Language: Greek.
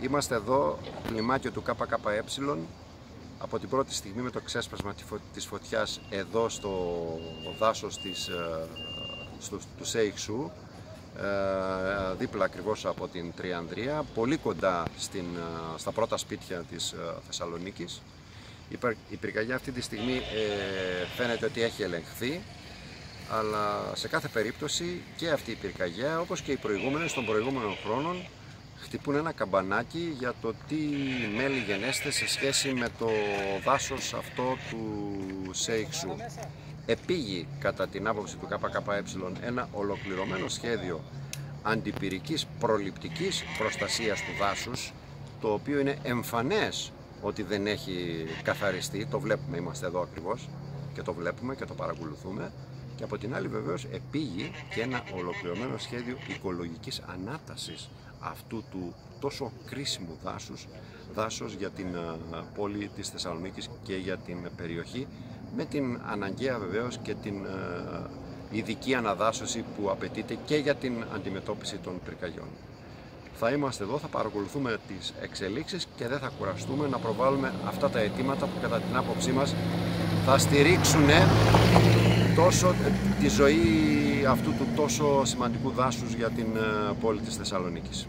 Είμαστε εδώ, λιμάκιο του ΚΚΕ, από την πρώτη στιγμή με το ξέσπασμα της φωτιάς εδώ στο δάσος της, ε, στο, του Σέιξου, ε, δίπλα ακριβώς από την Τριανδρία, πολύ κοντά στην, ε, στα πρώτα σπίτια της Θεσσαλονίκης. Η πυρκαγιά αυτή τη στιγμή φαίνεται ότι έχει ελεγχθεί, αλλά σε κάθε περίπτωση και αυτή η πυρκαγιά, όπως και οι προηγούμενες των προηγούμενων χρόνων, χτυπούν ένα καμπανάκι για το τι μέλη γενέστε σε σχέση με το δάσος αυτό του Σέιξου. Επίγει κατά την άποψη του ΚΚΕ ένα ολοκληρωμένο σχέδιο αντιπυρικής προληπτικής προστασίας του δάσους το οποίο είναι εμφανές ότι δεν έχει καθαριστεί, το βλέπουμε, είμαστε εδώ ακριβώς και το βλέπουμε και το παρακολουθούμε και από την άλλη βεβαίως επήγει και ένα ολοκληρωμένο σχέδιο οικολογικής ανάτασης αυτού του τόσο κρίσιμου δάσους, δάσος για την πόλη της Θεσσαλονίκης και για την περιοχή με την αναγκαία βεβαίως και την ειδική αναδάσωση που απαιτείται και για την αντιμετώπιση των πυρκαγιών. Θα είμαστε εδώ, θα παρακολουθούμε τις εξελίξεις και δεν θα κουραστούμε να προβάλλουμε αυτά τα αιτήματα που κατά την άποψή μας θα στηρίξουν τόσο τη ζωή αυτού του τόσο σημαντικού δάσους για την πόλη της Θεσσαλονίκης.